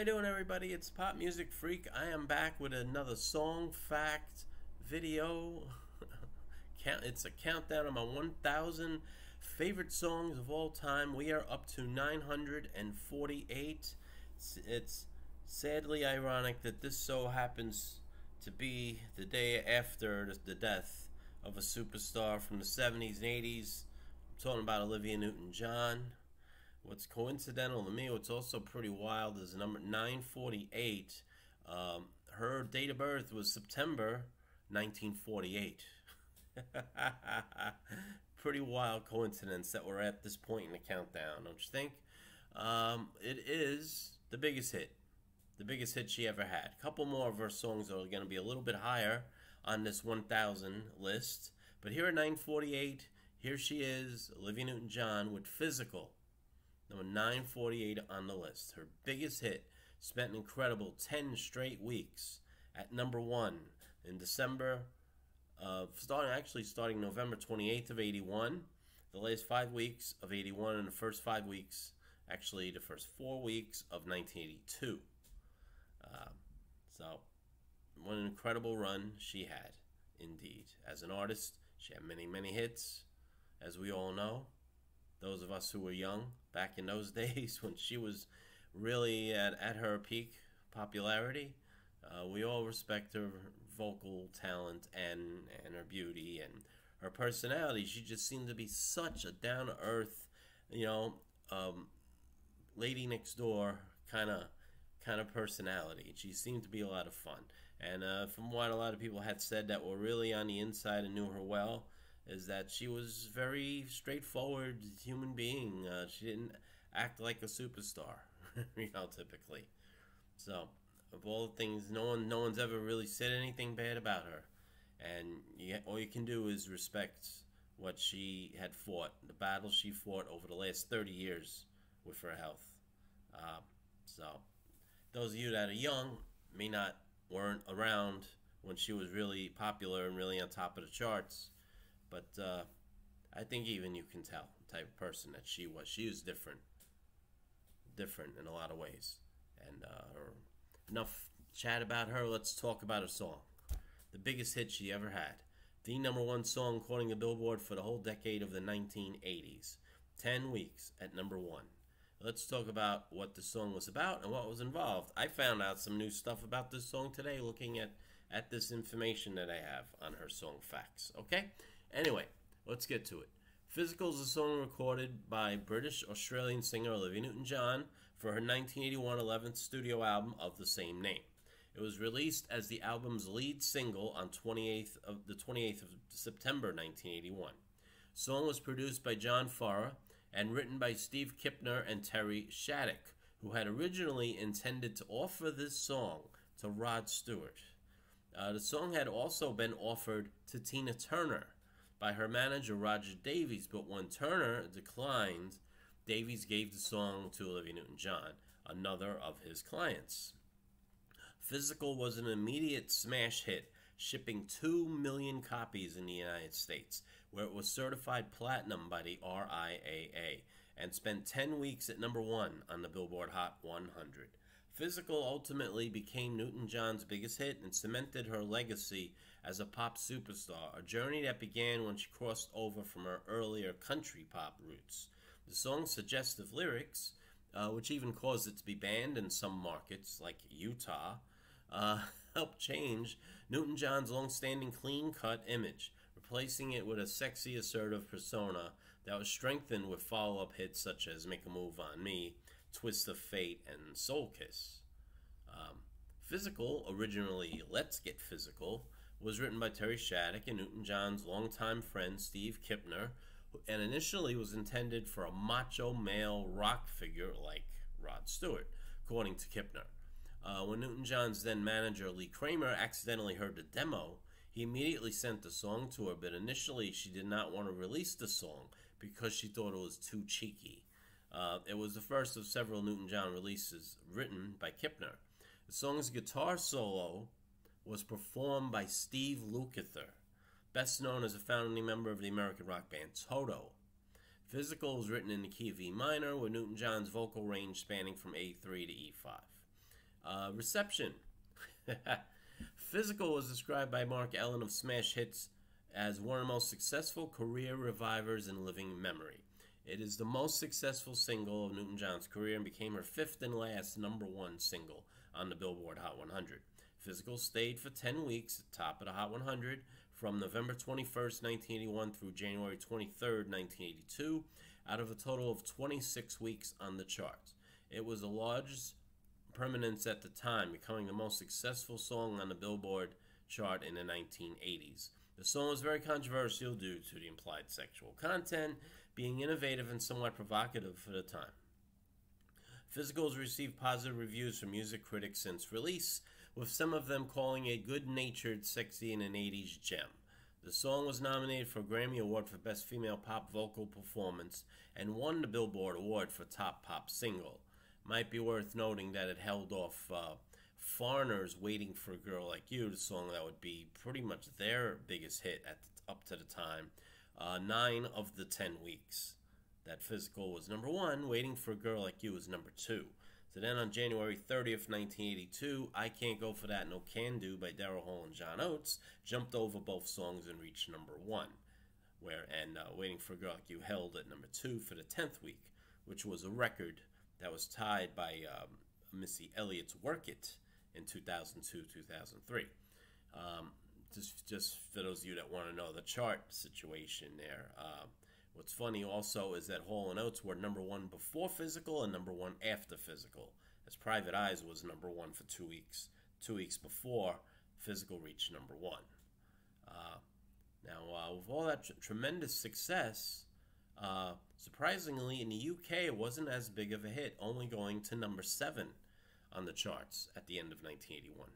We doing, everybody? It's Pop Music Freak. I am back with another song fact video. Count. It's a countdown of my 1,000 favorite songs of all time. We are up to 948. It's, it's sadly ironic that this so happens to be the day after the death of a superstar from the 70s and 80s. I'm talking about Olivia Newton John. What's coincidental to me, what's also pretty wild, is number 948. Um, her date of birth was September 1948. pretty wild coincidence that we're at this point in the countdown, don't you think? Um, it is the biggest hit. The biggest hit she ever had. A couple more of her songs are going to be a little bit higher on this 1000 list. But here at 948, here she is, Olivia Newton John, with Physical number 948 on the list. Her biggest hit spent an incredible 10 straight weeks at number one in December of starting actually starting November 28th of 81, the last five weeks of 81, and the first five weeks, actually the first four weeks of 1982. Uh, so, what an incredible run she had, indeed. As an artist, she had many, many hits, as we all know those of us who were young back in those days when she was really at, at her peak popularity. Uh, we all respect her vocal talent and, and her beauty and her personality. She just seemed to be such a down to earth, you know, um, lady next door kind of kind of personality. She seemed to be a lot of fun. And uh, from what a lot of people had said that were really on the inside and knew her well, is that she was very straightforward human being. Uh, she didn't act like a superstar, you know, typically. So, of all the things, no one, no one's ever really said anything bad about her, and you, all you can do is respect what she had fought, the battle she fought over the last thirty years with her health. Uh, so, those of you that are young may not weren't around when she was really popular and really on top of the charts but uh, I think even you can tell the type of person that she was. She was different, different in a lot of ways. And uh, enough chat about her. Let's talk about her song. The biggest hit she ever had. The number one song according to Billboard for the whole decade of the 1980s. 10 weeks at number one. Let's talk about what the song was about and what was involved. I found out some new stuff about this song today looking at, at this information that I have on her song facts. Okay? Anyway, let's get to it. Physical is a song recorded by British Australian singer Olivia Newton John for her 1981 11th studio album of the same name. It was released as the album's lead single on 28th of the 28th of September 1981. The song was produced by John Farrar and written by Steve Kipner and Terry Shaddick, who had originally intended to offer this song to Rod Stewart. Uh, the song had also been offered to Tina Turner by her manager Roger Davies, but when Turner declined, Davies gave the song to Olivia Newton John, another of his clients. Physical was an immediate smash hit, shipping 2 million copies in the United States, where it was certified platinum by the RIAA, and spent 10 weeks at number 1 on the Billboard Hot 100. Physical ultimately became Newton John's biggest hit and cemented her legacy as a pop superstar, a journey that began when she crossed over from her earlier country pop roots. The song's suggestive lyrics, uh, which even caused it to be banned in some markets like Utah, uh, helped change Newton John's long-standing clean-cut image, replacing it with a sexy, assertive persona that was strengthened with follow-up hits such as "Make a Move on Me," Twist of Fate, and Soul Kiss. Um, Physical, originally Let's Get Physical, was written by Terry Shaddick and Newton John's longtime friend Steve Kipner, and initially was intended for a macho male rock figure like Rod Stewart, according to Kipner. Uh, when Newton John's then manager Lee Kramer accidentally heard the demo, he immediately sent the song to her, but initially she did not want to release the song because she thought it was too cheeky. Uh, it was the first of several Newton John releases written by Kipner. The song's guitar solo was performed by Steve Lukather, best known as a founding member of the American rock band Toto. Physical was written in the key of E minor, with Newton John's vocal range spanning from A3 to E5. Uh, reception. Physical was described by Mark Ellen of Smash Hits as one of the most successful career revivers in living memory. It is the most successful single of Newton John's career and became her fifth and last number one single on the Billboard Hot 100. Physical stayed for 10 weeks at the top of the Hot 100 from November 21st, 1981 through January 23rd, 1982, out of a total of 26 weeks on the charts. It was the largest permanence at the time, becoming the most successful song on the Billboard chart in the 1980s. The song was very controversial due to the implied sexual content, being innovative and somewhat provocative for the time. Physicals received positive reviews from music critics since release, with some of them calling it good natured, sexy, and an 80s gem. The song was nominated for a Grammy Award for Best Female Pop Vocal Performance and won the Billboard Award for Top Pop Single. Might be worth noting that it held off uh, Foreigner's Waiting for a Girl Like You, the song that would be pretty much their biggest hit at up to the time, uh, nine of the ten weeks. That physical was number one, Waiting for a Girl Like You was number two. So then on January 30th, 1982, I Can't Go For That No Can Do by Daryl Hall and John Oates jumped over both songs and reached number one. Where and uh, Waiting for a Girl Like You held at number two for the 10th week, which was a record that was tied by um, Missy Elliott's Work It in 2002 2003. Um, just, just for those of you that want to know the chart situation there. Uh, What's funny also is that Hall and Oates were number one before physical and number one after physical, as Private Eyes was number one for two weeks, two weeks before physical reached number one. Uh, now, uh, with all that tr- tremendous success, uh, surprisingly in the UK it wasn't as big of a hit, only going to number seven on the charts at the end of 1981.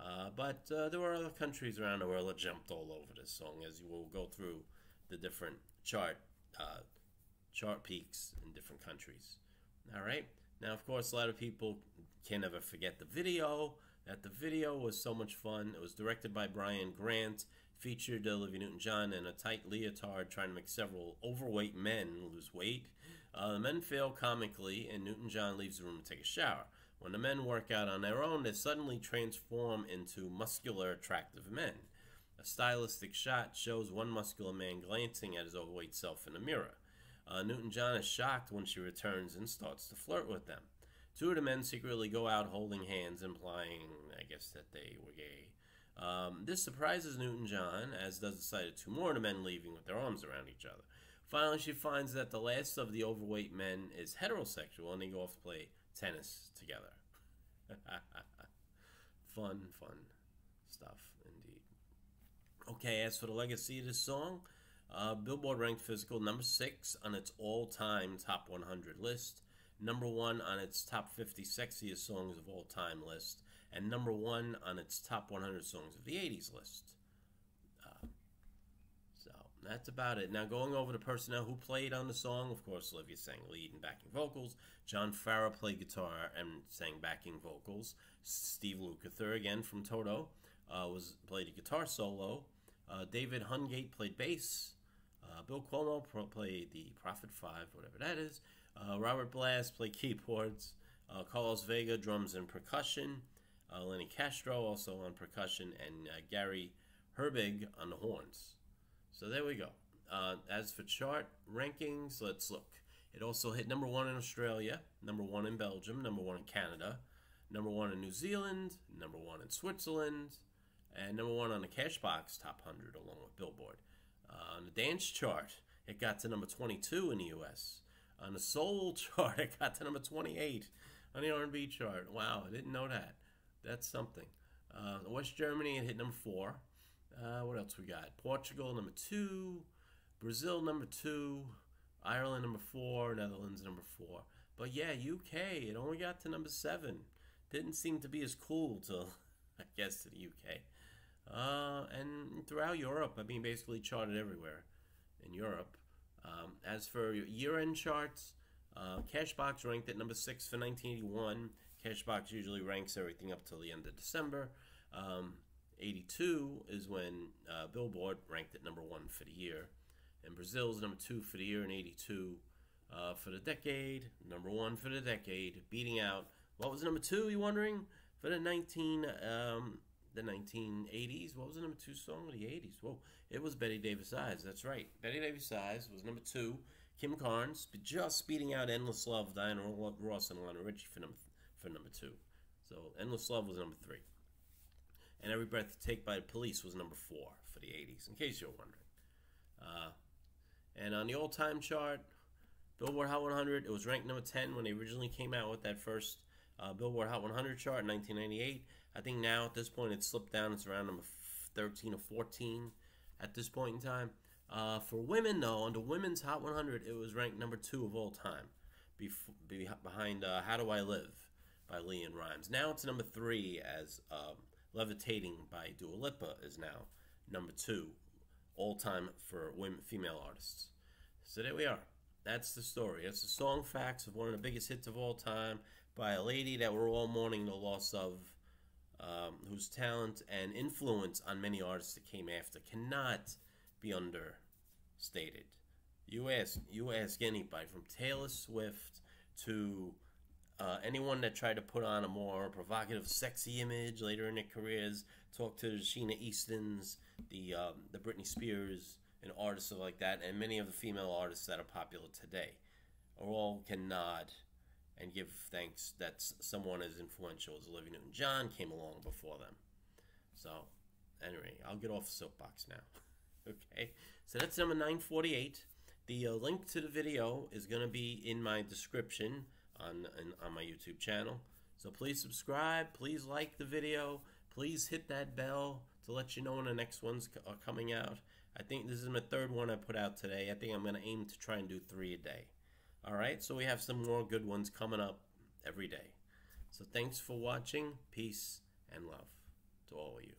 Uh, but uh, there were other countries around the world that jumped all over this song, as you will go through the different chart uh, chart peaks in different countries. All right. Now, of course, a lot of people can never forget the video. That the video was so much fun. It was directed by Brian Grant, featured Olivia Newton-John in a tight leotard trying to make several overweight men lose weight. Uh, the men fail comically, and Newton-John leaves the room to take a shower. When the men work out on their own, they suddenly transform into muscular, attractive men. A stylistic shot shows one muscular man glancing at his overweight self in a mirror. Uh, Newton John is shocked when she returns and starts to flirt with them. Two of the men secretly go out holding hands, implying, I guess, that they were gay. Um, this surprises Newton John, as does the sight of two more of the men leaving with their arms around each other. Finally, she finds that the last of the overweight men is heterosexual and they go off to play tennis together. fun, fun stuff. Okay, as for the legacy of this song, uh, Billboard ranked Physical number six on its all time top 100 list, number one on its top 50 sexiest songs of all time list, and number one on its top 100 songs of the 80s list. Uh, so that's about it. Now, going over the personnel who played on the song, of course, Olivia sang lead and backing vocals. John Farrar played guitar and sang backing vocals. Steve Lukather, again from Toto, uh, was played a guitar solo. Uh, David Hungate played bass. Uh, Bill Cuomo pro- played the Prophet 5, whatever that is. Uh, Robert Blast played keyboards. Uh, Carlos Vega, drums and percussion. Uh, Lenny Castro also on percussion. And Gary Herbig on the horns. So there we go. as for chart rankings, let's look. It also hit number one in Australia, number one in Belgium, number one in Canada, number one in New Zealand, number one in Switzerland, and number one on the Cashbox Top 100 along with Billboard. Uh, on the dance chart, it got to number 22 in the U.S. On the soul chart, it got to number 28 on the R&B chart. Wow, I didn't know that. That's something. Uh, West Germany, it hit number four. Uh, what else we got? Portugal, number two. Brazil, number two. Ireland, number four. Netherlands, number four. But yeah, UK, it only got to number seven. Didn't seem to be as cool till, I guess, to the UK. Uh, and throughout Europe, I mean, basically charted everywhere in Europe. Um, as for year-end charts, uh, Cashbox ranked at number six for 1981. Cashbox usually ranks everything up till the end of December. Um, 82 is when uh, Billboard ranked at number one for the year. And Brazil's number two for the year in 82 uh, for the decade, number one for the decade, beating out What was number two? You wondering for the nineteen um, the nineteen eighties? What was the number two song of the eighties? Whoa, it was Bette Davis Eyes. That's right. Bette Davis Eyes was number two. Kim Carnes just beating out Endless Love, Diana Ross, and Lionel Richie for number for number two. So Endless Love was number three. And Every Breath You Take by the Police was number four for the 80s, in case you're wondering. Uh, and on the old time chart, Billboard Hot 100, it was ranked number 10 when they originally came out with that first uh, Billboard Hot 100 chart in 1998. I think now at this point it's slipped down. It's around number 13 or 14 at this point in time. Uh, for women, though, on the Women's Hot 100, it was ranked number two of all time, bef- behind uh, How Do I Live by LeAnn Rimes. Now it's number three as um, Levitating by Dua Lipa is now number two all time for women, female artists. So there we are. That's the story. That's the song facts of one of the biggest hits of all time by a lady that we're all mourning the loss of, um, whose talent and influence on many artists that came after cannot be understated. You ask, you ask anybody from Taylor Swift to uh, anyone that tried to put on a more provocative, sexy image later in their careers, talk to the Sheena Eastons, the um, the Britney Spears, and artists like that, and many of the female artists that are popular today, are all can nod and give thanks that someone as influential as Olivia Newton-John came along before them. So, anyway, I'll get off the soapbox now. okay, so that's number 948. The uh, link to the video is going to be in my description on, on my YouTube channel. So please subscribe, please like the video, please hit that bell to let you know when the next ones are coming out. I think this is my third one I put out today. I think I'm going to aim to try and do three a day. All right, so we have some more good ones coming up every day. So thanks for watching. Peace and love to all of you.